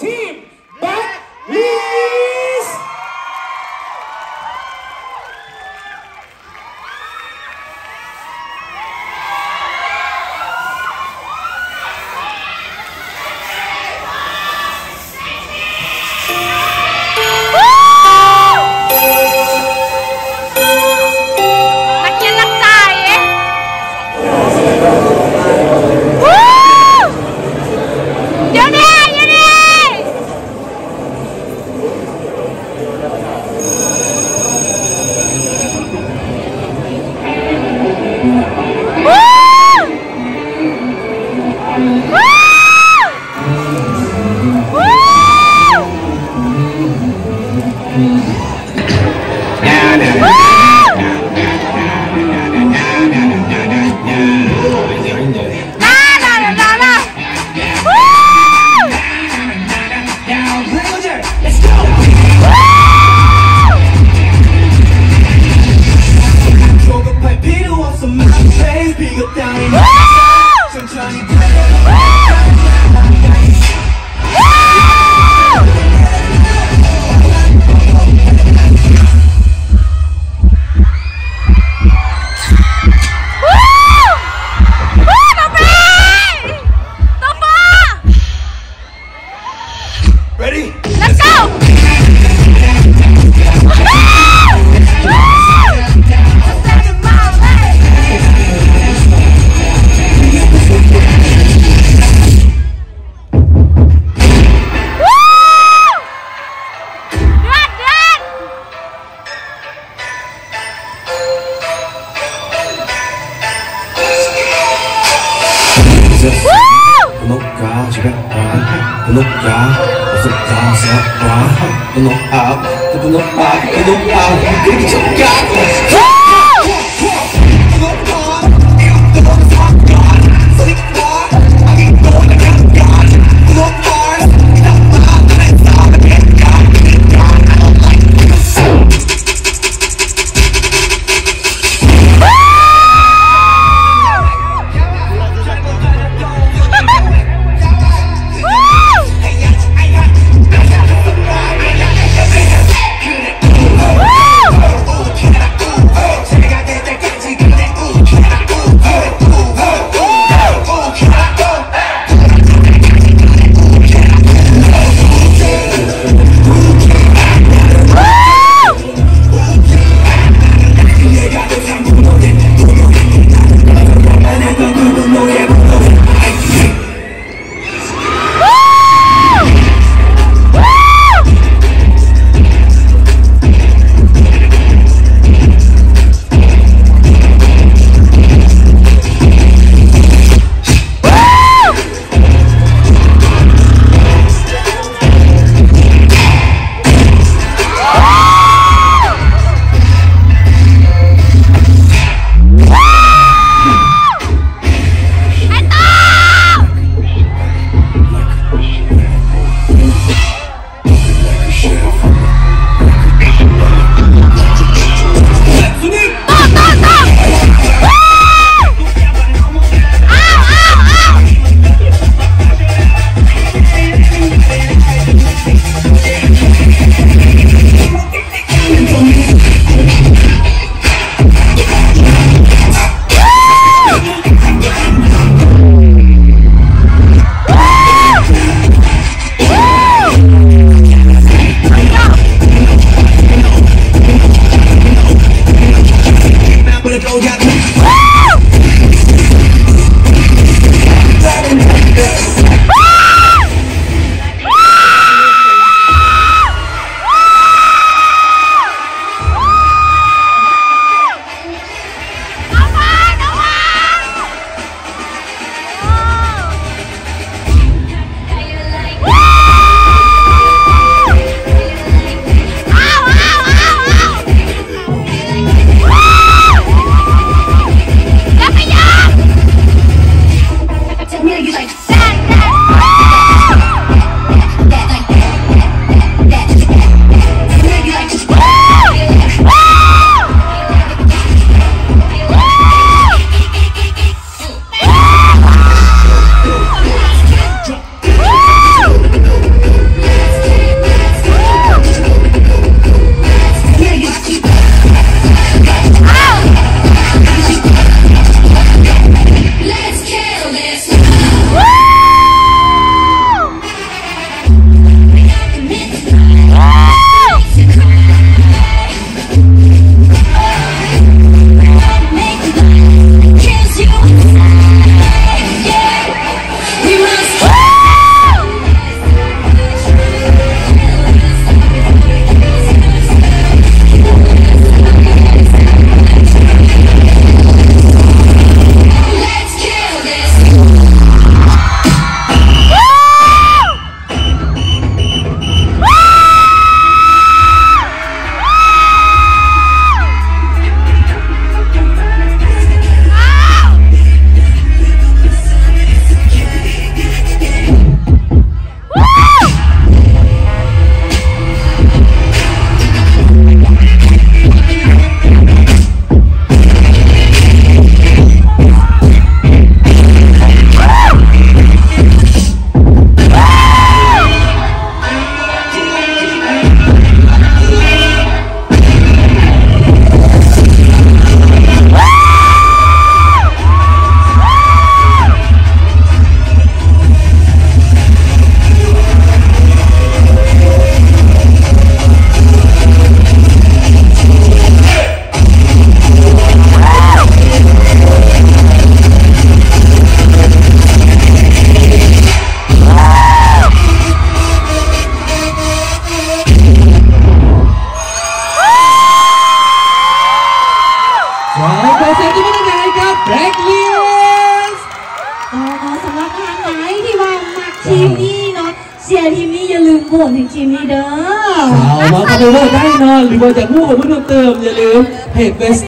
team back down, was it down, up, down, put no out, put no out, put no out, give it your God, มี่อย่าลืมโหวตให้จิมมี่เด้อเอามาคอมเมนต์ได้นอนหรือว่าจะพูดกับเพื่อนเติมอย่าลืมเพจเฟซ